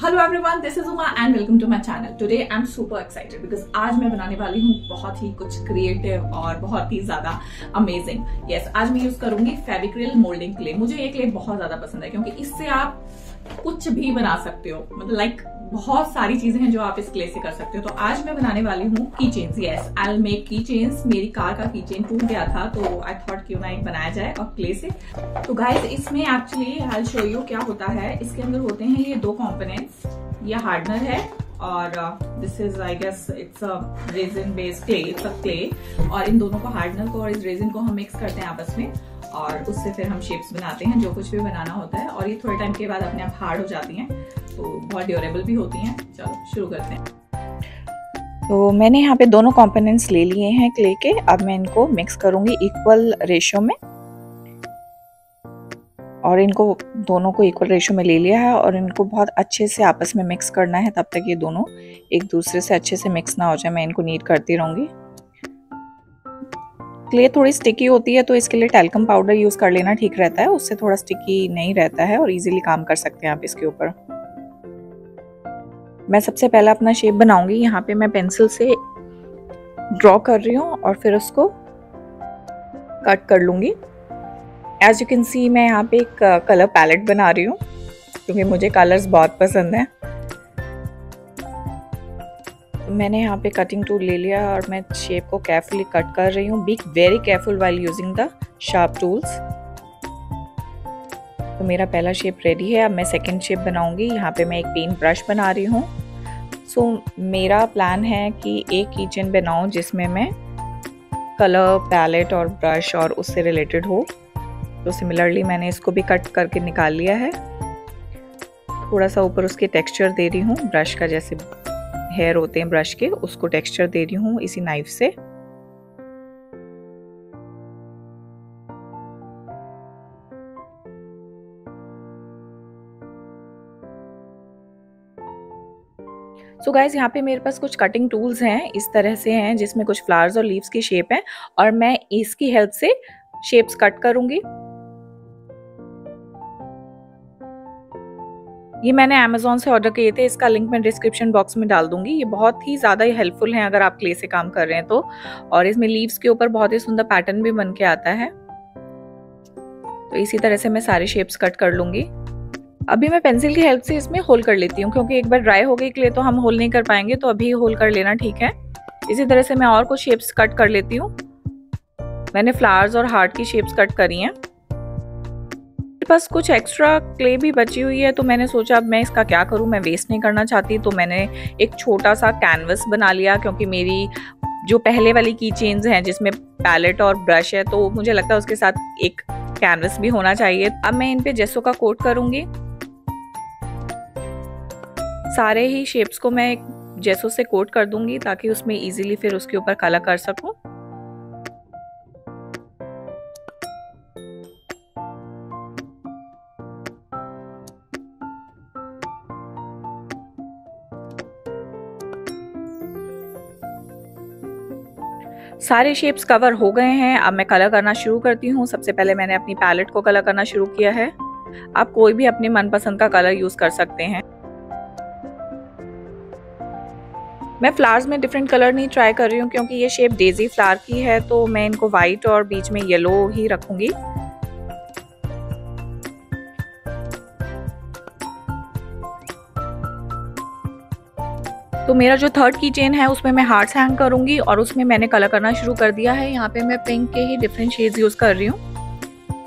Hello everyone this is Uma and welcome to my channel today I am super excited because आज मैं बनाने वाली हूँ बहुत ही कुछ क्रिएटिव और बहुत ही ज़्यादा अमेजिंग यस आज मैं यूज़ करूँगी फेविक्रिल मोल्डिंग क्ले मुझे ये क्ले बहुत ज़्यादा पसंद है क्योंकि इससे आप कुछ भी बना सकते हो। मतलब लाइक बहुत सारी चीज़ें हैं जो आप इस क्ले से कर सकते हो। तो आज मैं बनाने वाली हूँ key chains yes I make key chains मेरी कार का की चेन टूट गया था तो आई थॉट क्यों ना एक बनाया जाए और क्ले से। तो गाइस इसमें एक्चुअली आई शो यू क्या होता है। इसके अंदर होते हैं ये दो कॉम्पोनेंट्स ये हार्डनर है और this is I guess it's resin based clay it's a clay और इन दोनों को हार्डनर को और इस रेजिन को हम मिक्स करते हैं आपस में। और उससे फिर हम शेप्स बनाते हैं, जो कुछ भी बनाना होता है। और ये थोड़े टाइम के बाद अपने आप हार्ड हो जाती हैं तो बहुत ड्यूरेबल भी होती हैं। चलो, शुरू करते हैं। तो मैंने यहाँ पे दोनों कंपोनेंट्स ले लिए हैं क्ले के। अब मैं इनको मिक्स करूँगी इक्वल रेशियो में। और इनको दोनों को इक्वल रेशो में ले लिया है और इनको बहुत अच्छे से आपस में मिक्स करना है, तब तक ये दोनों एक दूसरे से अच्छे से मिक्स ना हो जाए। मैं इनको नीट करती रहूँगी। क्ले थोड़ी स्टिकी होती है तो इसके लिए टेलकम पाउडर यूज़ कर लेना ठीक रहता है। उससे थोड़ा स्टिकी नहीं रहता है और इजीली काम कर सकते हैं आप इसके ऊपर। मैं सबसे पहला अपना शेप बनाऊँगी। यहाँ पे मैं पेंसिल से ड्रॉ कर रही हूँ और फिर उसको कट कर लूँगी। एज यू कैन सी मैं यहाँ पे एक कलर पैलेट बना रही हूँ, क्योंकि मुझे कलर्स बहुत पसंद हैं। मैंने यहाँ पे कटिंग टूल ले लिया और मैं शेप को केयरफुली कट कर रही हूँ। Be very careful while using the sharp tools तो मेरा पहला शेप रेडी है। अब मैं सेकेंड शेप बनाऊँगी। यहाँ पे मैं एक पेंट ब्रश बना रही हूँ। सो so, मेरा प्लान है कि एक किचन बनाऊँ जिसमें मैं कलर पैलेट और ब्रश और उससे रिलेटेड हो। तो सिमिलरली मैंने इसको भी कट करके निकाल लिया है। थोड़ा सा ऊपर उसके टेक्सचर दे रही हूँ। ब्रश का जैसे हेयर होते हैं ब्रश के, उसको टेक्सचर दे रही हूँ इसी नाइफ से। सो so गाइज़ यहाँ पे मेरे पास कुछ कटिंग टूल्स हैं, इस तरह से हैं जिसमें कुछ फ्लावर्स और लीव्स की शेप है और मैं इसकी हेल्प से शेप्स कट करूँगी। ये मैंने अमेजोन से ऑर्डर किए थे, इसका लिंक मैं डिस्क्रिप्शन बॉक्स में डाल दूँगी। ये बहुत ही ज़्यादा हेल्पफुल है अगर आप क्ले से काम कर रहे हैं तो। और इसमें लीव्स के ऊपर बहुत ही सुंदर पैटर्न भी बन के आता है। तो इसी तरह से मैं सारे शेप्स कट कर लूँगी। अभी मैं पेंसिल की हेल्प से इसमें होल कर लेती हूँ, क्योंकि एक बार ड्राई हो गई क्ले तो हम होल नहीं कर पाएँगे तो अभी होल कर लेना ठीक है। इसी तरह से मैं और कुछ शेप्स कट कर लेती हूँ। मैंने फ्लावर्स और हार्ट की शेप्स कट करी हैं। पास कुछ एक्स्ट्रा क्ले भी बची हुई है तो मैंने सोचा, अब मैं इसका क्या करूँ? मैं वेस्ट नहीं करना चाहती तो मैंने एक छोटा सा कैनवस बना लिया, क्योंकि मेरी जो पहले वाली की चेन्स हैं, जिसमें पैलेट और ब्रश है तो मुझे लगता है उसके साथ एक कैनवस भी होना चाहिए। अब मैं इन पे जेसो का कोट करूँगी। सारे ही शेप्स को मैं एक जेसो से कोट कर दूँगी, ताकि उसमें इजीली फिर उसके ऊपर कलर कर सकूँ। सारे शेप्स कवर हो गए हैं। अब मैं कलर करना शुरू करती हूँ। सबसे पहले मैंने अपनी पैलेट को कलर करना शुरू किया है। आप कोई भी अपने मनपसंद का कलर यूज़ कर सकते हैं। मैं फ्लावर्स में डिफरेंट कलर नहीं ट्राई कर रही हूँ क्योंकि ये शेप डेजी फ्लावर की है तो मैं इनको वाइट और बीच में येलो ही रखूँगी। तो मेरा जो थर्ड की चेन है, उसमें मैं हार्ट्स हैंग करूँगी और उसमें मैंने कलर करना शुरू कर दिया है। यहाँ पे मैं पिंक के ही डिफरेंट शेड्स यूज़ कर रही हूँ।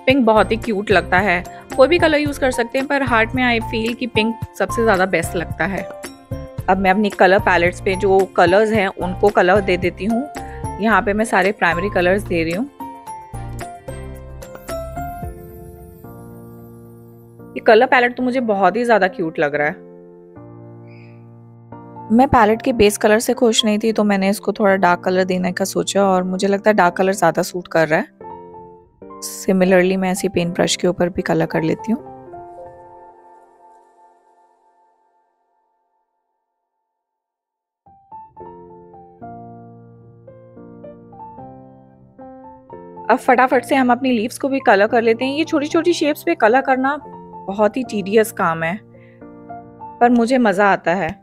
पिंक बहुत ही क्यूट लगता है। कोई भी कलर यूज़ कर सकते हैं, पर हार्ट में आई फील कि पिंक सबसे ज़्यादा बेस्ट लगता है। अब मैं अपनी कलर पैलेट्स पे जो कलर्स हैं, उनको कलर दे देती हूँ। यहाँ पे मैं सारे प्राइमरी कलर्स दे रही हूँ। ये कलर पैलेट तो मुझे बहुत ही ज़्यादा क्यूट लग रहा है। मैं पैलेट के बेस कलर से खुश नहीं थी तो मैंने इसको थोड़ा डार्क कलर देने का सोचा और मुझे लगता है डार्क कलर ज़्यादा सूट कर रहा है। सिमिलरली मैं ऐसी पेन ब्रश के ऊपर भी कलर कर लेती हूँ। अब फटाफट से हम अपनी लीव्स को भी कलर कर लेते हैं। ये छोटी छोटी शेप्स पे कलर करना बहुत ही टीडियस काम है, पर मुझे मज़ा आता है।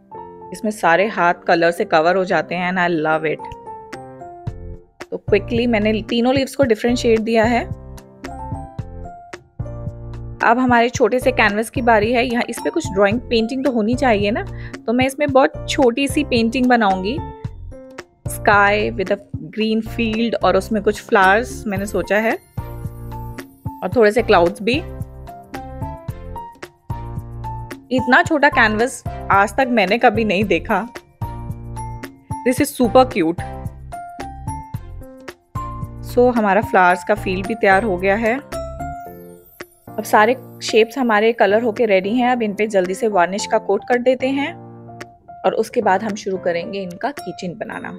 इसमें सारे हाथ कलर से कवर हो जाते हैं एंड आई लव इट तो क्विकली मैंने तीनों लीव्स को डिफरेंट शेड दिया है। अब हमारे छोटे से कैनवस की बारी है। यहाँ इस पर कुछ ड्राइंग पेंटिंग तो होनी चाहिए ना? तो मैं इसमें बहुत छोटी सी पेंटिंग बनाऊँगी। Sky with a green field और उसमें कुछ फ्लावर्स मैंने सोचा है। और थोड़े से क्लाउड्स भी। इतना छोटा कैनवस आज तक मैंने कभी नहीं देखा। This is super cute so हमारा फ्लावर्स का फील भी तैयार हो गया है। अब सारे शेप्स हमारे कलर होके रेडी हैं। अब इन पे जल्दी से वार्निश का कोट कर देते हैं। और उसके बाद हम शुरू करेंगे इनका किचन बनाना।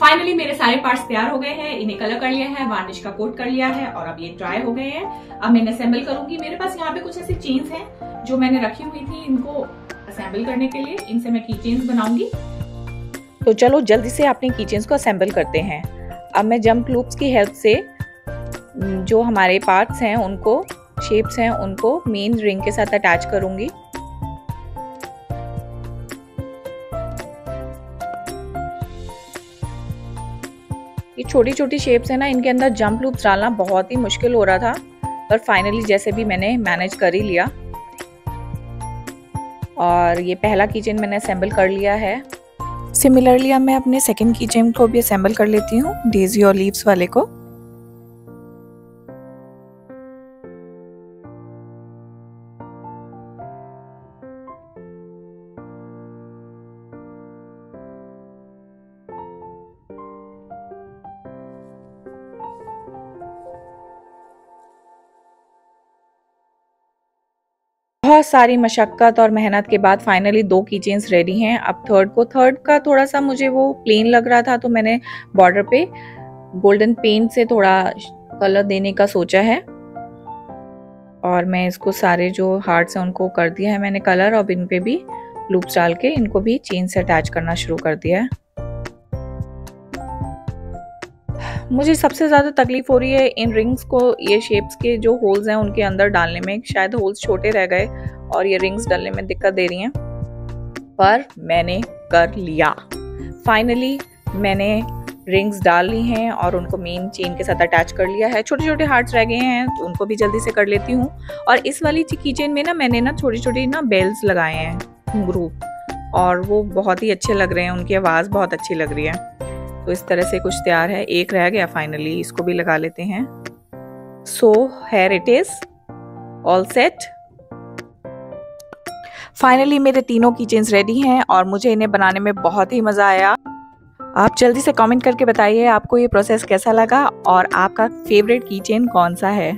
फाइनली मेरे सारे पार्ट्स तैयार हो गए हैं, इन्हें कलर कर लिया है वार्निश का कोट कर लिया है और अब ये ड्राई हो गए हैं। अब मैं असेंबल करूँगी। मेरे पास यहाँ पे कुछ ऐसी चेन्स हैं जो मैंने रखी हुई थी इनको असेंबल करने के लिए। इनसे मैं की चेन्स बनाऊँगी। तो चलो, जल्दी से अपने की चेन्स को असेंबल करते हैं। अब मैं जंप लूप्स की हेल्प से, जो हमारे पार्ट्स हैं, उनको शेप्स हैं, उनको मेन रिंग के साथ अटैच करूँगी। छोटी छोटी शेप्स है ना, इनके अंदर जंप लूप डालना बहुत ही मुश्किल हो रहा था, पर फाइनली जैसे भी मैंने मैनेज कर ही लिया। और ये पहला किचन मैंने असेंबल कर लिया है। सिमिलरली अब मैं अपने सेकेंड किचन को भी असेंबल कर लेती हूँ डेजी और लीव्स वाले को। बहुत सारी मशक्क़त और मेहनत के बाद फाइनली दो की चेन्स रेडी हैं। अब थर्ड को थर्ड का थोड़ा सा मुझे वो प्लेन लग रहा था तो मैंने बॉर्डर पे गोल्डन पेंट से थोड़ा कलर देने का सोचा है। और मैं इसको सारे जो हार्ट्स हैं उनको कर दिया है। मैंने कलर और इन पे भी लूप्स डाल के इनको भी चेन से अटैच करना शुरू कर दिया है। मुझे सबसे ज़्यादा तकलीफ़ हो रही है इन रिंग्स को, ये शेप्स के जो होल्स हैं उनके अंदर डालने में। शायद होल्स छोटे रह गए और ये रिंग्स डालने में दिक्कत दे रही हैं। पर मैंने कर लिया। फाइनली मैंने रिंग्स डाल ली हैं और उनको मेन चेन के साथ अटैच कर लिया है। छोटे छोटे हार्ट्स रह गए हैं तो उनको भी जल्दी से कर लेती हूँ। और इस वाली की चेन में ना मैंने ना छोटी छोटी ना बेल्स लगाए हैं, घुंघरू। और वो बहुत ही अच्छे लग रहे हैं, उनकी आवाज़ बहुत अच्छी लग रही है। तो इस तरह से कुछ तैयार है। एक रह गया फाइनली इसको भी लगा लेते हैं। So here it is all set finally मेरे तीनों किचन्स रेडी हैं और मुझे इन्हें बनाने में बहुत ही मज़ा आया। आप जल्दी से कमेंट करके बताइए आपको ये प्रोसेस कैसा लगा और आपका फेवरेट किचन कौन सा है?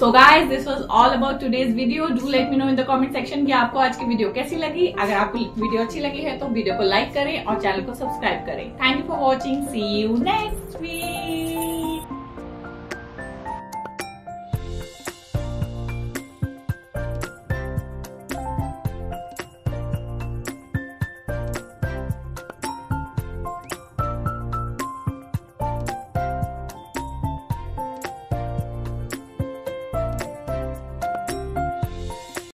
So guys this was all about today's video do let me know in the comment section की आपको आज की वीडियो कैसी लगी। अगर आपको वीडियो अच्छी लगी है तो वीडियो को लाइक करें और चैनल को सब्सक्राइब करें। Thank you for watching see you next week